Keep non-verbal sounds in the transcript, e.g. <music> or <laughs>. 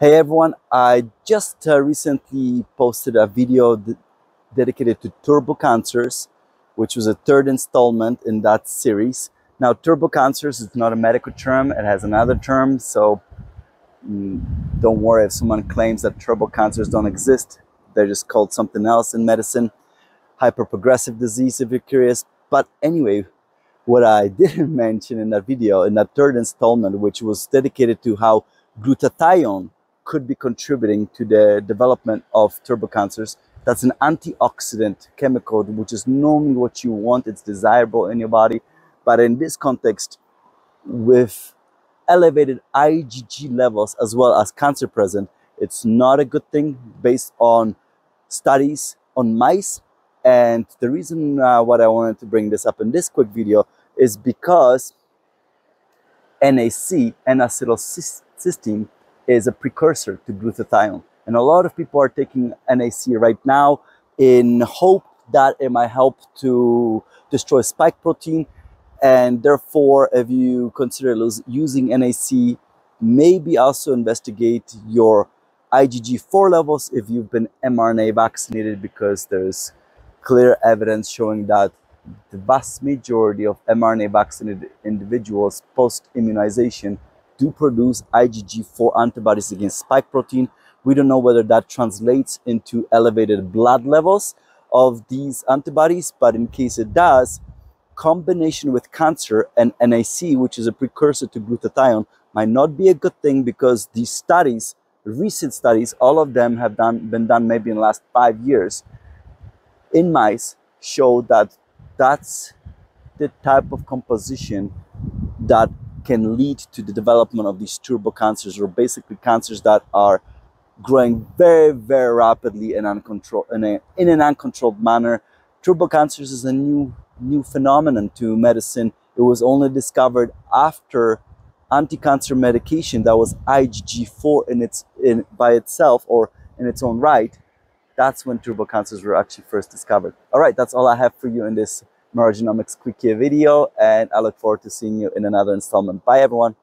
Hey everyone, I just uh, recently posted a video dedicated to turbo cancers, which was a third installment in that series. Now, turbo cancers is not a medical term, it has another term, so mm, don't worry if someone claims that turbo cancers don't exist. They're just called something else in medicine. Hyperprogressive disease, if you're curious. But anyway, what I <laughs> didn't mention in that video, in that third installment, which was dedicated to how glutathione could be contributing to the development of turbo cancers. That's an antioxidant chemical, which is normally what you want. It's desirable in your body. But in this context, with elevated IgG levels as well as cancer present, it's not a good thing based on studies on mice. And the reason uh, I wanted to bring this up in this quick video is because NAC, N-acetylcysteine, is a precursor to glutathione. And a lot of people are taking NAC right now in hope that it might help to destroy spike protein. And therefore, if you consider using NAC, maybe also investigate your IgG4 levels if you've been mRNA vaccinated because there's clear evidence showing that the vast majority of mRNA vaccinated individuals post-immunization do produce IgG4 antibodies against spike protein. We don't know whether that translates into elevated blood levels of these antibodies, but in case it does, combination with cancer and NAC, which is a precursor to glutathione, might not be a good thing because these studies, recent studies, all of them have done, been done maybe in the last five years, in mice show that that's the type of composition that can lead to the development of these turbo cancers or basically cancers that are growing very, very rapidly and uncontrolled in, in an uncontrolled manner. Turbo cancers is a new new phenomenon to medicine. It was only discovered after anti-cancer medication that was IgG4 in its in by itself or in its own right that's when turbo cancers were actually first discovered. All right, that's all I have for you in this Merogenomics Quick video, and I look forward to seeing you in another installment. Bye, everyone.